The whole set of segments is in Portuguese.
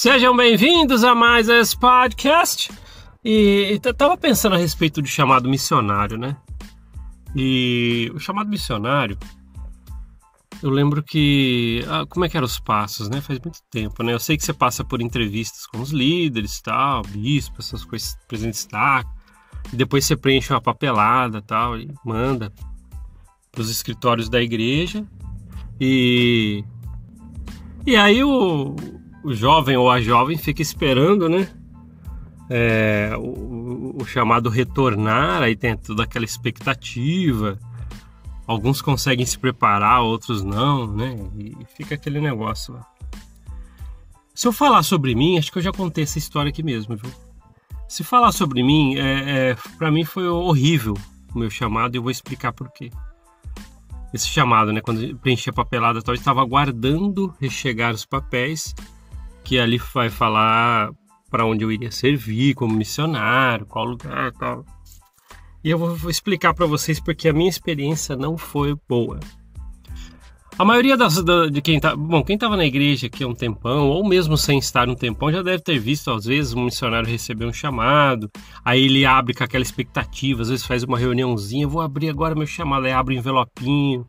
Sejam bem-vindos a mais esse podcast. E tava pensando a respeito do chamado missionário, né? E o chamado missionário, eu lembro que. Ah, como é que eram os passos, né? Faz muito tempo, né? Eu sei que você passa por entrevistas com os líderes, tal, bispos, essas coisas, presentes da e depois você preenche uma papelada tal, e manda para os escritórios da igreja. E. E aí o, o jovem ou a jovem fica esperando, né? É, o, o, chamado retornar, aí tem toda aquela expectativa. Alguns conseguem se preparar, outros não, né? E fica aquele negócio lá. Se eu falar sobre mim, acho que eu já contei essa história aqui mesmo, viu? Se falar sobre mim, é, é para mim foi horrível o meu chamado e eu vou explicar por quê. Esse chamado, né? Quando preenchi a papelada, eu estava aguardando rechegar os papéis que ali vai falar para onde eu iria servir como missionário, qual lugar, tal. E eu vou explicar para vocês porque a minha experiência não foi boa. A maioria das, de quem tá, bom, quem estava na igreja aqui há um tempão, ou mesmo sem estar um tempão, já deve ter visto às vezes um missionário receber um chamado, aí ele abre com aquela expectativa, às vezes faz uma reuniãozinha, vou abrir agora meu chamado, aí abre um envelopinho.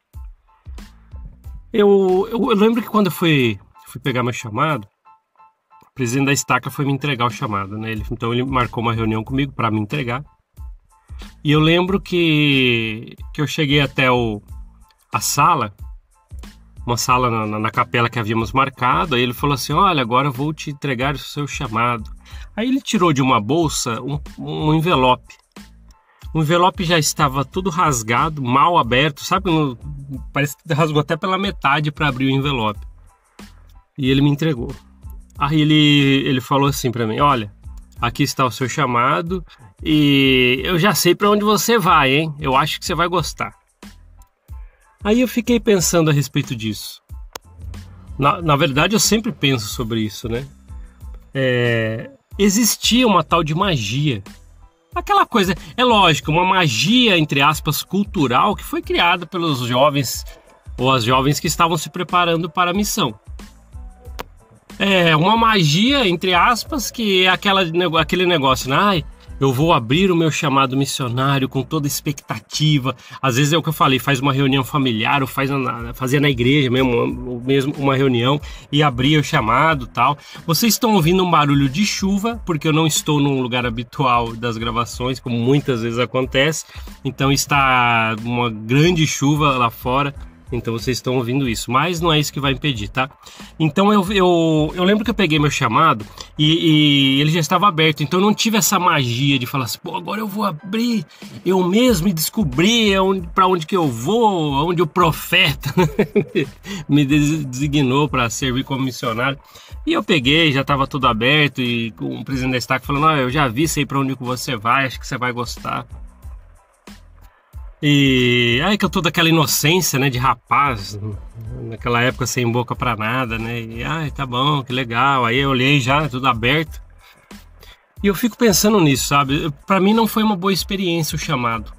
Eu, eu, eu lembro que quando eu fui, fui pegar meu chamado, presidente da estaca foi me entregar o chamado, né? Ele, então ele marcou uma reunião comigo para me entregar. E eu lembro que, que eu cheguei até o, a sala, uma sala na, na, na, capela que havíamos marcado. Aí ele falou assim: Olha, agora eu vou te entregar o seu chamado. Aí ele tirou de uma bolsa um, um envelope. O envelope já estava todo rasgado, mal aberto, sabe? Parece que rasgou até pela metade para abrir o envelope. E ele me entregou. Aí ele, ele falou assim para mim: Olha, aqui está o seu chamado e eu já sei para onde você vai, hein? Eu acho que você vai gostar. Aí eu fiquei pensando a respeito disso. Na, na verdade, eu sempre penso sobre isso, né? É, existia uma tal de magia. Aquela coisa, é lógico, uma magia, entre aspas, cultural que foi criada pelos jovens ou as jovens que estavam se preparando para a missão é uma magia, entre aspas, que é aquela, aquele negócio, né? Ai, eu vou abrir o meu chamado missionário com toda expectativa. Às vezes é o que eu falei, faz uma reunião familiar, ou faz na, fazia na igreja mesmo, mesmo uma reunião e abria o chamado tal. Vocês estão ouvindo um barulho de chuva, porque eu não estou num lugar habitual das gravações, como muitas vezes acontece. Então está uma grande chuva lá fora. Então vocês estão ouvindo isso, mas não é isso que vai impedir, tá? Então eu, eu, eu lembro que eu peguei meu chamado e, e ele já estava aberto, então eu não tive essa magia de falar assim, pô, agora eu vou abrir eu mesmo e descobrir para onde que eu vou, onde o profeta me designou para servir como missionário. E eu peguei, já estava tudo aberto e com o presidente da Estaca falando, não, eu já vi, sei para onde que você vai, acho que você vai gostar. E aí que eu tô daquela inocência, né, de rapaz, naquela época sem boca para nada, né? E ai, tá bom, que legal. Aí eu olhei já, tudo aberto. E eu fico pensando nisso, sabe? Para mim não foi uma boa experiência o chamado.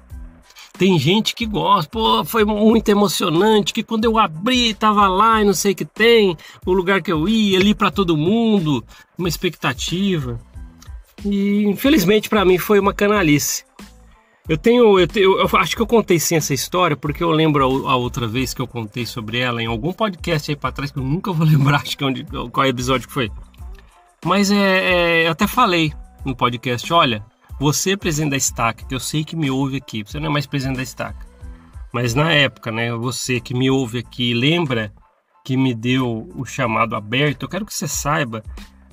Tem gente que gosta, pô, foi muito emocionante, que quando eu abri, tava lá e não sei o que tem, o lugar que eu ia, ali para todo mundo, uma expectativa. E infelizmente para mim foi uma canalice. Eu tenho, eu eu acho que eu contei sim essa história porque eu lembro a, a outra vez que eu contei sobre ela em algum podcast aí para trás que eu nunca vou lembrar acho que é onde, qual episódio que foi. Mas é, é, eu até falei no podcast, olha, você presidente da Estaca, que eu sei que me ouve aqui, você não é mais presidente da Estaca, mas na época, né, você que me ouve aqui, lembra que me deu o chamado aberto, eu quero que você saiba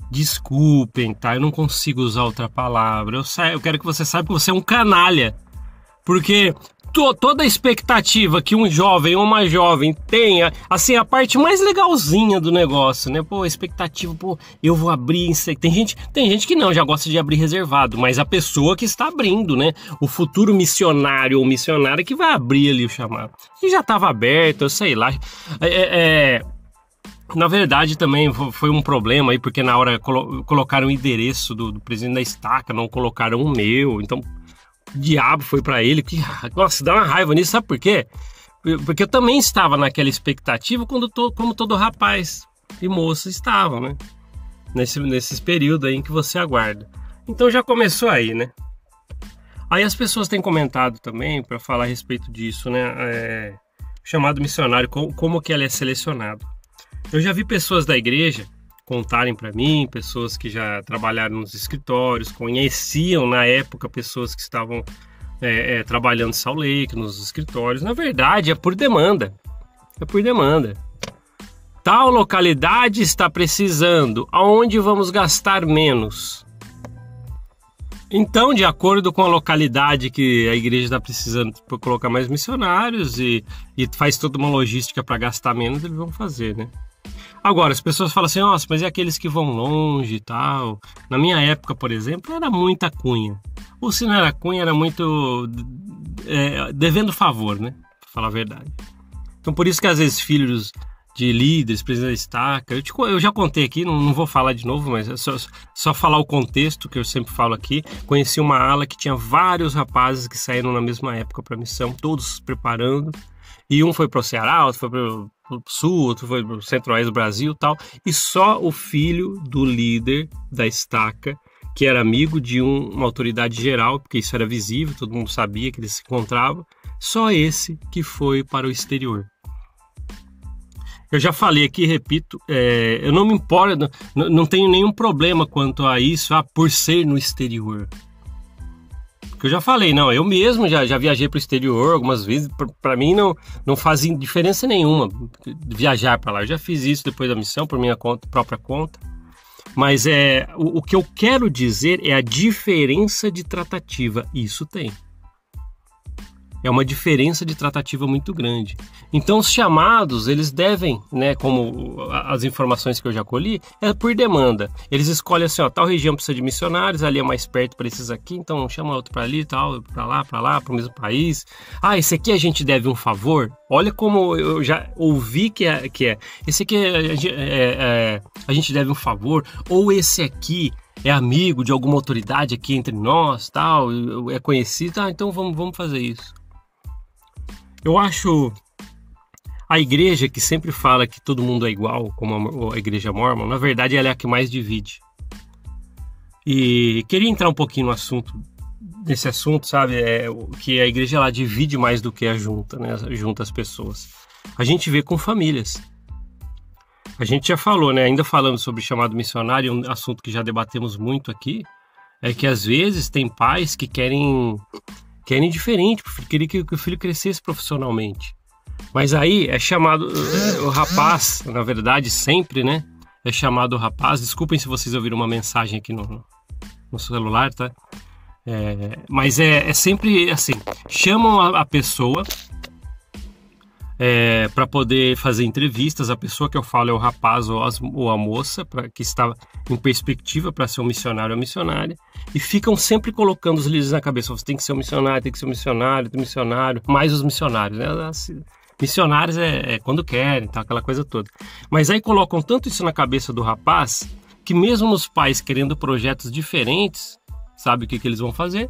Desculpem, tá? Eu não consigo usar outra palavra. Eu, sa... eu quero que você saiba que você é um canalha. Porque to, toda a expectativa que um jovem ou uma jovem tenha, assim, a parte mais legalzinha do negócio, né? Pô, expectativa, pô, eu vou abrir. Tem gente, tem gente que não, já gosta de abrir reservado, mas a pessoa que está abrindo, né? O futuro missionário ou missionária que vai abrir ali o chamado. E já estava aberto, eu sei lá. é, é, é na verdade, também foi um problema aí, porque na hora colo colocaram o endereço do, do, presidente da estaca, não colocaram o meu. Então, o diabo foi para ele. Que, nossa, dá uma raiva nisso, sabe por quê? Porque eu também estava naquela expectativa quando tô, como todo rapaz e moça estavam, né? nesse, nesses períodos aí em que você aguarda. Então já começou aí, né? Aí as pessoas têm comentado também para falar a respeito disso, né? É, chamado missionário, como, como que ele é selecionado. Eu já vi pessoas da igreja contarem para mim, pessoas que já trabalharam nos escritórios, conheciam na época pessoas que estavam é, é, trabalhando Salt Lake, nos escritórios. Na verdade, é por demanda. É por demanda. Tal localidade está precisando, aonde vamos gastar menos? Então, de acordo com a localidade que a igreja está precisando colocar mais missionários e, e faz toda uma logística para gastar menos, eles vão fazer, né? Agora, as pessoas falam assim, nossa, mas é aqueles que vão longe e tal. Na minha época, por exemplo, era muita cunha. Ou se não era cunha, era muito é, devendo favor, né? Pra falar a verdade. Então, por isso que às vezes filhos de líderes, presidente da estaca. Eu, te, eu, já contei aqui, não, não, vou falar de novo, mas é só, só falar o contexto que eu sempre falo aqui. Conheci uma ala que tinha vários rapazes que saíram na mesma época para missão, todos se preparando. E um foi para o Ceará, outro foi para o Sul, outro foi para o Centro-Oeste do Brasil tal. E só o filho do líder da estaca, que era amigo de um, uma autoridade geral, porque isso era visível, todo mundo sabia que eles se encontravam, só esse que foi para o exterior. Eu já falei aqui, repito, é, eu não me importo, não, não, tenho nenhum problema quanto a isso, ah, por ser no exterior. Porque eu já falei, não, eu mesmo já, já viajei para o exterior algumas vezes, para mim não, não faz diferença nenhuma viajar para lá. Eu já fiz isso depois da missão, por minha conta, própria conta. Mas é, o, o que eu quero dizer é a diferença de tratativa. Isso tem é uma diferença de tratativa muito grande. Então os chamados, eles devem, né, como as informações que eu já colhi, é por demanda. Eles escolhem assim, ó, tal região precisa de missionários, ali é mais perto esses aqui, então chama outro para ali, tal, para lá, para lá, para o mesmo país. Ah, esse aqui a gente deve um favor. Olha como eu já ouvi que é, que é. esse aqui é, é, é, a gente deve um favor, ou esse aqui é amigo de alguma autoridade aqui entre nós, tal, é conhecido, ah, então vamos, vamos fazer isso. Eu acho a igreja que sempre fala que todo mundo é igual, como a igreja mormon, na verdade ela é a que mais divide. E queria entrar um pouquinho no assunto, nesse assunto, sabe, é que a igreja ela divide mais do que a junta, né, junta as pessoas. A gente vê com famílias. A gente já falou, né, ainda falando sobre chamado missionário, um assunto que já debatemos muito aqui, é que às vezes tem pais que querem querem diferente, queria que, que o filho crescesse profissionalmente. Mas aí é chamado eh, o rapaz, na verdade, sempre, né? É chamado o rapaz. Desculpem se vocês ouviram uma mensagem aqui no, no celular, tá? É, mas é, é, sempre assim: chamam a, a pessoa é, para poder fazer entrevistas. A pessoa que eu falo é o rapaz ou, as, ou a moça, pra, que está em perspectiva para ser um missionário ou missionária, e ficam sempre colocando os líderes na cabeça: você tem que ser um missionário, tem que ser um missionário, tem missionário, mais os missionários, né? missionários é, é, quando querem, tá, aquela coisa toda. Mas aí colocam tanto isso na cabeça do rapaz que mesmo os pais querendo projetos diferentes, sabe o que, que eles vão fazer?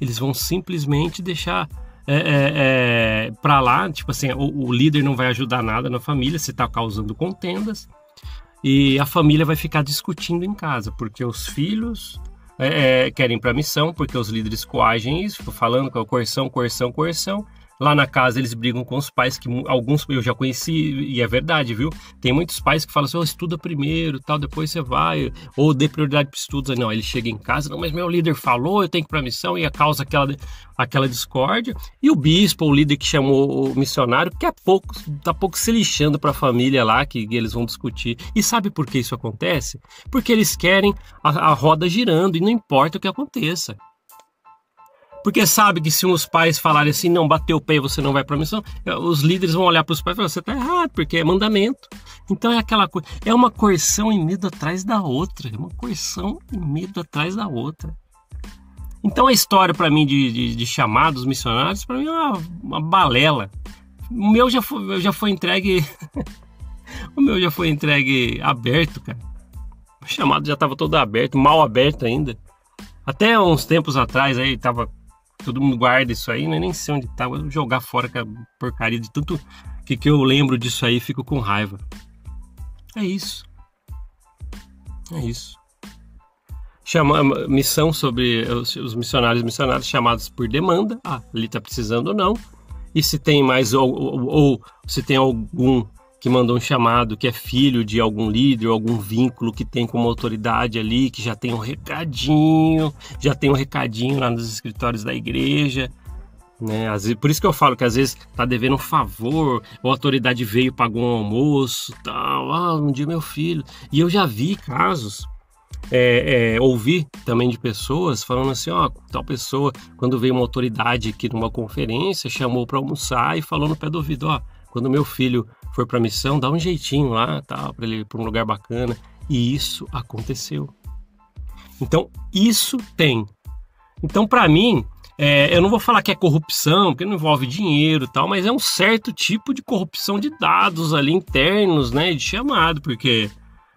Eles vão simplesmente deixar é, é, é para lá, tipo assim, o, o, líder não vai ajudar nada na família, se está causando contendas, e a família vai ficar discutindo em casa, porque os filhos é, é, querem para missão, porque os líderes coagem isso, falando com a coerção, coerção, coerção, Lá na casa eles brigam com os pais, que alguns eu já conheci, e é verdade, viu? Tem muitos pais que falam assim: oh, estuda primeiro, tal, depois você vai, ou dê prioridade para estudos. Não, ele chega em casa, não, mas meu líder falou, eu tenho que ir para missão, e a causa aquela, aquela discórdia. E o bispo, o líder que chamou o missionário, que é pouco, tá pouco se lixando para a família lá, que eles vão discutir. E sabe por que isso acontece? Porque eles querem a, a roda girando e não importa o que aconteça. Porque sabe que se os pais falarem assim, não bateu o pé e você não vai para a missão, os líderes vão olhar para os pais e falar, você está errado, porque é mandamento. Então é aquela coisa, é uma coerção em medo atrás da outra, é uma coerção em medo atrás da outra. Então a história para mim de, de, de, chamados missionários, para mim é uma, uma, balela. O meu já foi, já foi entregue, o meu já foi entregue aberto, cara. O chamado já estava todo aberto, mal aberto ainda. Até uns tempos atrás aí tava todo mundo guarda isso aí, né? nem sei onde tá, vou jogar fora com a porcaria de tanto que, que eu lembro disso aí fico com raiva. É isso. É isso. Chama, missão sobre os, os missionários missionários chamados por demanda. Ah, ali está precisando ou não. E se tem mais, ou, ou, ou se tem algum que mandou um chamado, que é filho de algum líder, algum vínculo que tem como autoridade ali, que já tem um recadinho, já tem um recadinho lá nos escritórios da igreja. Né? Vezes, por isso que eu falo que às vezes tá devendo um favor, ou a autoridade veio, pagou um almoço, tal, ah, um dia meu filho. E eu já vi casos, é, é, ouvi também de pessoas falando assim, ó, tal pessoa, quando veio uma autoridade aqui numa conferência, chamou para almoçar e falou no pé do ouvido, ó, quando meu filho for para missão, dá um jeitinho lá, tal, para ele ir para um lugar bacana. E isso aconteceu. Então, isso tem. Então, para mim, é, eu não vou falar que é corrupção, porque não envolve dinheiro e tal, mas é um certo tipo de corrupção de dados ali internos, né? De chamado, porque.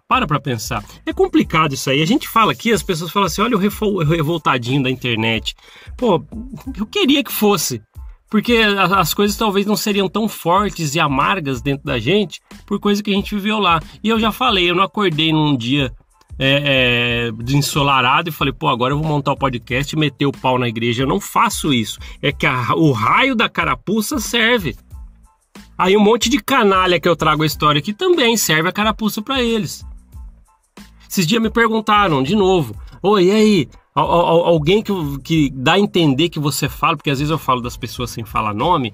Para pra pensar. É complicado isso aí. A gente fala aqui, as pessoas falam assim: olha o revoltadinho da internet. Pô, eu queria que fosse. Porque as coisas talvez não seriam tão fortes e amargas dentro da gente por coisa que a gente viveu lá. E eu já falei, eu não acordei num dia é, é, ensolarado e falei, pô, agora eu vou montar o podcast e meter o pau na igreja. Eu não faço isso. É que a, o raio da carapuça serve. Aí um monte de canalha que eu trago a história aqui também serve a carapuça para eles. Esses dias me perguntaram de novo: Oi, e aí? Alguém que, que dá a entender que você fala, porque às vezes eu falo das pessoas sem falar nome,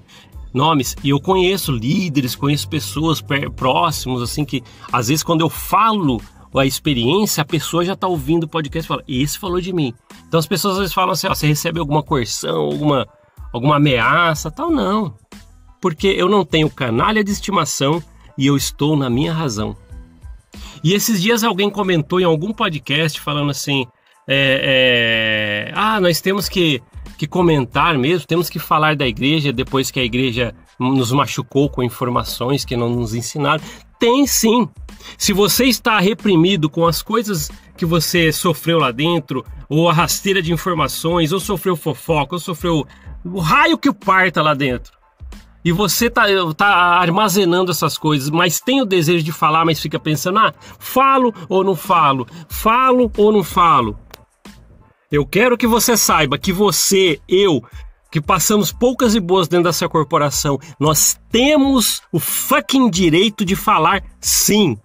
nomes, e eu conheço líderes, conheço pessoas próximos, assim, que às vezes quando eu falo a experiência, a pessoa já está ouvindo o podcast e fala, esse falou de mim. Então as pessoas às vezes falam assim, ó, você recebe alguma coerção, alguma, alguma ameaça, tal, não. Porque eu não tenho canalha de estimação e eu estou na minha razão. E esses dias alguém comentou em algum podcast falando assim, é, é, ah, nós temos que, que comentar mesmo, temos que falar da igreja depois que a igreja nos machucou com informações que não nos ensinaram. Tem sim, se você está reprimido com as coisas que você sofreu lá dentro, ou a rasteira de informações, ou sofreu fofoca, ou sofreu o raio que parta lá dentro, e você tá, tá armazenando essas coisas, mas tem o desejo de falar, mas fica pensando, ah, falo ou não falo, falo ou não falo. Eu quero que você saiba que você, eu, que passamos poucas e boas dentro dessa corporação, nós temos o fucking direito de falar sim.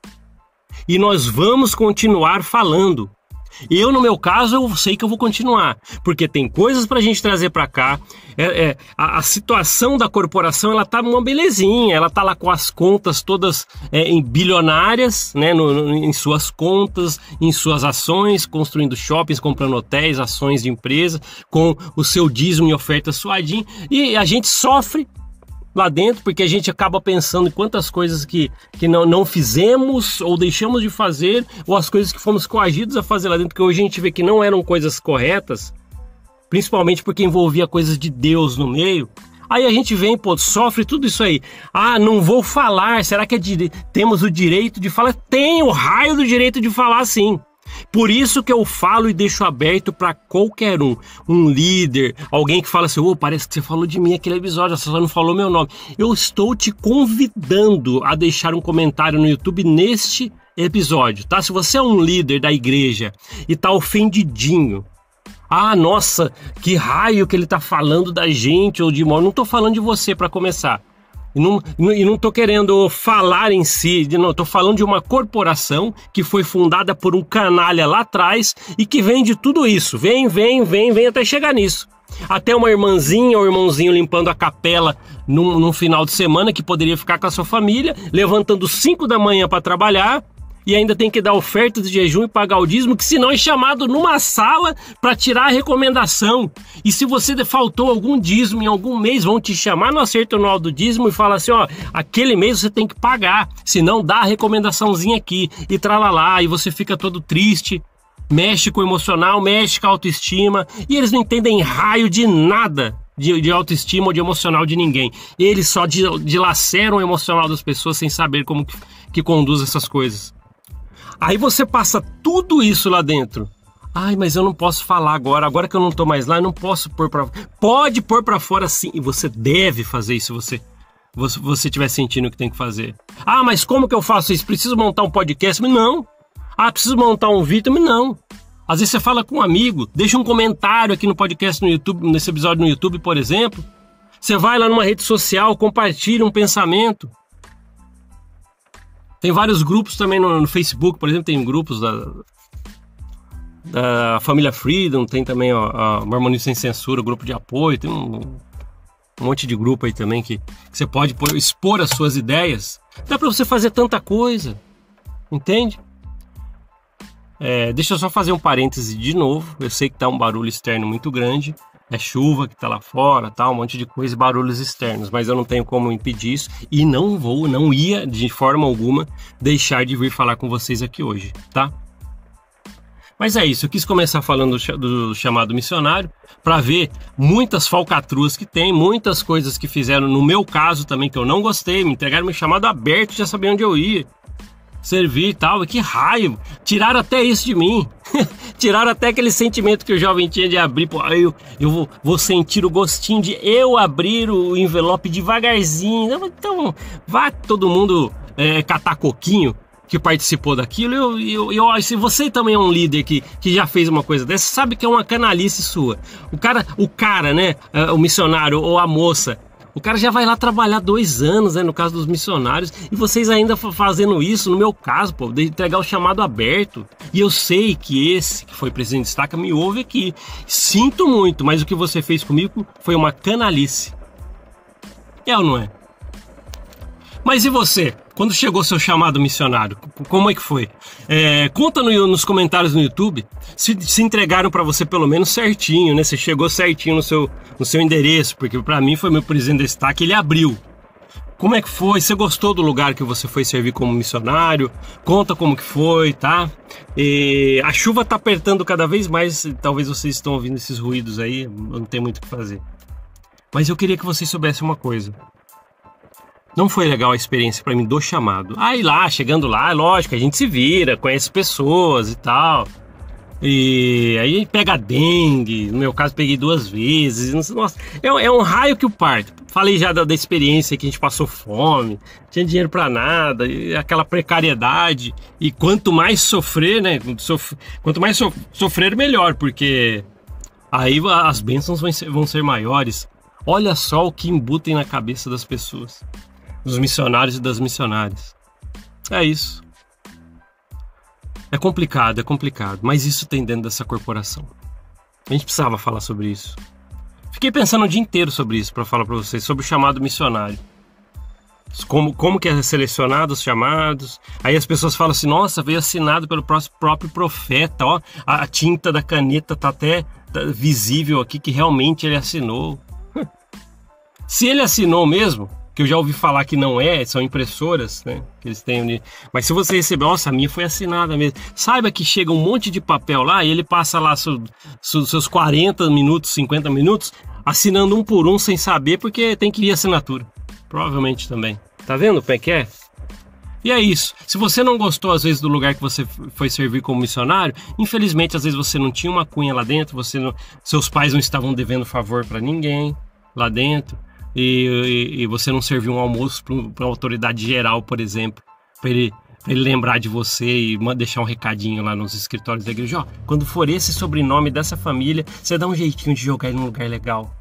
E nós vamos continuar falando. Eu, no meu caso, eu sei que eu vou continuar, porque tem coisas para a gente trazer para cá. É, é, a, a, situação da corporação ela tá uma belezinha, ela tá lá com as contas todas é, em bilionárias, né, no, no, em suas contas, em suas ações, construindo shoppings, comprando hotéis, ações de empresa, com o seu dízimo e oferta suadinho, e a gente sofre lá dentro, porque a gente acaba pensando em quantas coisas que, que não, não fizemos ou deixamos de fazer, ou as coisas que fomos coagidos a fazer lá dentro, que hoje a gente vê que não eram coisas corretas, principalmente porque envolvia coisas de Deus no meio. Aí a gente vem, pô, sofre tudo isso aí. Ah, não vou falar. Será que é temos o direito de falar? Tem o raio do direito de falar sim. Por isso que eu falo e deixo aberto para qualquer um, um líder, alguém que fala assim: "Oh, parece que você falou de mim aquele episódio, você só não falou meu nome". Eu estou te convidando a deixar um comentário no YouTube neste episódio, tá? Se você é um líder da igreja e tá ofendidinho, ah, nossa, que raio que ele tá falando da gente ou de mal. Não tô falando de você para começar. E não, e não tô querendo falar em si, não, tô falando de uma corporação que foi fundada por um canalha lá atrás e que vende tudo isso. Vem, vem, vem, vem até chegar nisso. Até uma irmãzinha ou irmãozinho limpando a capela num, num final de semana que poderia ficar com a sua família, levantando 5 da manhã para trabalhar e ainda tem que dar oferta de jejum e pagar o dízimo, que senão é chamado numa sala para tirar a recomendação. E se você faltou algum dízimo em algum mês, vão te chamar no acerto anual do dízimo e falar assim, ó, aquele mês você tem que pagar, senão dá a recomendaçãozinha aqui e tralalá, e você fica todo triste, mexe com o emocional, mexe com a autoestima, e eles não entendem raio de nada de, de, autoestima ou de emocional de ninguém. Eles só dilaceram o emocional das pessoas sem saber como que, que conduz essas coisas. Aí você passa tudo isso lá dentro. Ai, mas eu não posso falar agora. Agora que eu não tô mais lá, eu não posso pôr para Pode pôr para fora sim, e você deve fazer isso você você, você tiver sentindo o que tem que fazer. Ah, mas como que eu faço isso? Preciso montar um podcast? Não. Ah, preciso montar um vídeo. Não. Às vezes você fala com um amigo, deixa um comentário aqui no podcast no YouTube, nesse episódio no YouTube, por exemplo. Você vai lá numa rede social, compartilha um pensamento. Tem vários grupos também no, no Facebook, por exemplo, tem grupos da, da família Freedom, tem também ó, a Mormonismo Sem Censura, grupo de apoio, tem um, um monte de grupo aí também que, que você pode expor as suas ideias. Dá para você fazer tanta coisa, entende? É, deixa eu só fazer um parêntese de novo. Eu sei que tá um barulho externo muito grande. É chuva que tá lá fora, tá, um monte de coisa, barulhos externos, mas eu não tenho como impedir isso e não vou, não ia de forma alguma deixar de vir falar com vocês aqui hoje, tá? Mas é isso, eu quis começar falando do chamado missionário para ver muitas falcatruas que tem, muitas coisas que fizeram no meu caso também que eu não gostei, me entregaram meu chamado aberto, já sabia onde eu ia servir e tal. E que raio! Tiraram até isso de mim. Tiraram até aquele sentimento que o jovem tinha de abrir. Pô, eu, eu vou, vou sentir o gostinho de eu abrir o envelope devagarzinho. Então, vá todo mundo é, catar coquinho que participou daquilo. Eu, eu, eu, se você também é um líder que, que já fez uma coisa dessa, sabe que é uma canalice sua. O cara, o cara, né? É, o missionário ou a moça o cara já vai lá trabalhar dois anos, né? No caso dos missionários, e vocês ainda fazendo isso, no meu caso, pô, de entregar o chamado aberto. E eu sei que esse que foi presidente de estaca me ouve aqui. Sinto muito, mas o que você fez comigo foi uma canalice. É ou não é? Mas e você? Quando chegou seu chamado missionário, como é que foi? É, conta no, nos comentários no YouTube se, se entregaram para você pelo menos certinho, né? Se chegou certinho no seu, no seu endereço, porque para mim foi meu presidente de destaque, ele abriu. Como é que foi? Você gostou do lugar que você foi servir como missionário? Conta como que foi, tá? E a chuva tá apertando cada vez mais, talvez vocês estão ouvindo esses ruídos aí, não tem muito o que fazer. Mas eu queria que vocês soubessem uma coisa. Não foi legal a experiência para mim do chamado. Aí lá, chegando lá, lógico, a gente se vira, conhece pessoas e tal. E aí pega dengue, no meu caso peguei duas vezes. Nossa, é, é um raio que o parto. Falei já da, da, experiência que a gente passou fome, tinha dinheiro para nada, aquela precariedade. E quanto mais sofrer, né? Sof, quanto mais so, sofrer, melhor, porque aí as bênçãos vão ser, vão ser maiores. Olha só o que embutem na cabeça das pessoas dos missionários e das missionárias. É isso. É complicado, é complicado, mas isso tem dentro dessa corporação. A gente precisava falar sobre isso. Fiquei pensando o dia inteiro sobre isso para falar para vocês sobre o chamado missionário. Como, como que é selecionado os chamados. Aí as pessoas falam assim: nossa, veio assinado pelo próprio profeta, ó, a tinta da caneta tá até tá visível aqui que realmente ele assinou. Se ele assinou mesmo, que eu já ouvi falar que não é, são impressoras, né? Que eles têm. Mas se você receber, nossa, a minha foi assinada mesmo. Saiba que chega um monte de papel lá e ele passa lá seus, seus 40 minutos, 50 minutos, assinando um por um sem saber, porque tem que ir assinatura. Provavelmente também. Tá vendo como é que é? E é isso. Se você não gostou, às vezes, do lugar que você foi servir como missionário, infelizmente, às vezes você não tinha uma cunha lá dentro, você não, seus pais não estavam devendo favor para ninguém lá dentro e, e, você não serviu um almoço para a autoridade geral, por exemplo, para ele, ele lembrar de você e deixar um recadinho lá nos escritórios da igreja. Ó, quando for esse sobrenome dessa família, você dá um jeitinho de jogar ele num lugar legal.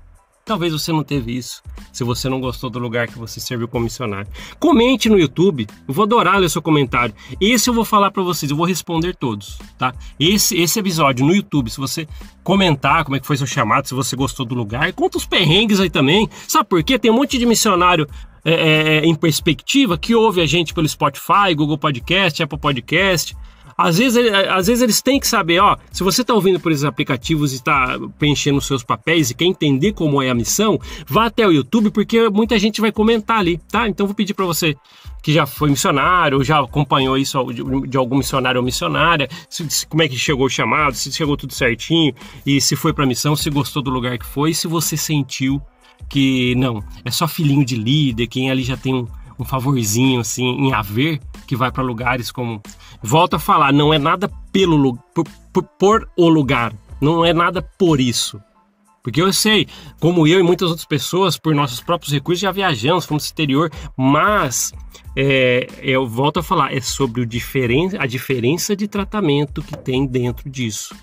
Talvez você não teve isso, se você não gostou do lugar que você serviu como missionário. Comente no YouTube, eu vou adorar ler seu comentário. Esse eu vou falar para vocês, eu vou responder todos, tá? Esse, esse episódio no YouTube, se você comentar como é que foi seu chamado, se você gostou do lugar, conta os perrengues aí também. Sabe por quê? Tem um monte de missionário é, é, em perspectiva que ouve a gente pelo Spotify, Google Podcast, Apple Podcast às vezes, às vezes eles têm que saber, ó, se você está ouvindo por esses aplicativos e está preenchendo os seus papéis e quer entender como é a missão, vá até o YouTube porque muita gente vai comentar ali, tá? Então vou pedir para você que já foi missionário, já acompanhou isso de, algum missionário ou missionária, se, se, como é que chegou o chamado, se chegou tudo certinho e se foi para missão, se gostou do lugar que foi, se você sentiu que não, é só filhinho de líder, quem ali já tem um, um favorzinho assim em haver que vai para lugares como volto a falar não é nada pelo por, por, por, o lugar não é nada por isso Porque eu sei, como eu e muitas outras pessoas, por nossos próprios recursos, já viajamos, fomos exterior, mas é, eu volto a falar, é sobre o diferen a diferença de tratamento que tem dentro disso.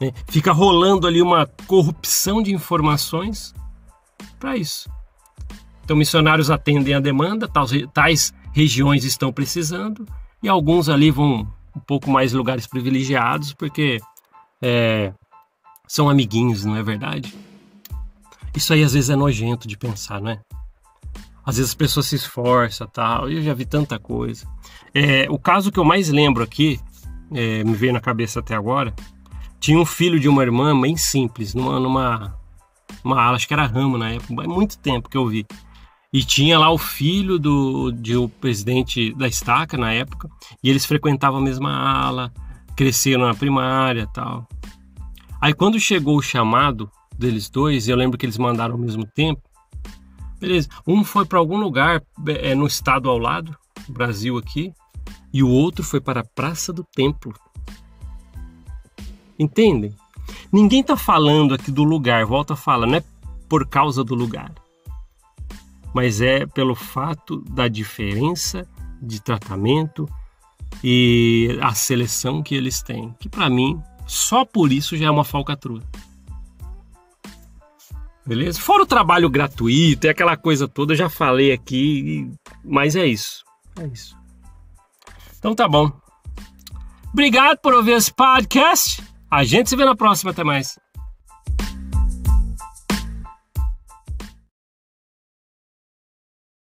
Né? Fica rolando ali uma corrupção de informações para isso. Então, missionários atendem a demanda, tais, tais regiões estão precisando, e alguns ali vão um pouco mais lugares privilegiados, porque é, são amiguinhos, não é verdade? Isso aí às vezes é nojento de pensar, não é? Às vezes as pessoas se esforçam, tal. Eu já vi tanta coisa. É, o caso que eu mais lembro aqui, é, me veio na cabeça até agora, tinha um filho de uma irmã bem simples, numa, numa uma acho que era ramo na época, muito tempo que eu vi. E tinha lá o filho do de o presidente da estaca na época, e eles frequentavam a mesma ala, cresceram na primária, tal. Aí quando chegou o chamado deles dois, eu lembro que eles mandaram ao mesmo tempo. Beleza, um foi para algum lugar é, no estado ao lado, Brasil aqui, e o outro foi para a Praça do Templo. Entendem? Ninguém está falando aqui do lugar, volta a falar, não é por causa do lugar, mas é pelo fato da diferença de tratamento e a seleção que eles têm, que para mim só por isso já é uma falcatrua. Beleza? Fora o trabalho gratuito e aquela coisa toda, eu já falei aqui, mas é isso. É isso. Então tá bom. Obrigado por ouvir esse podcast. A gente se vê na próxima. Até mais.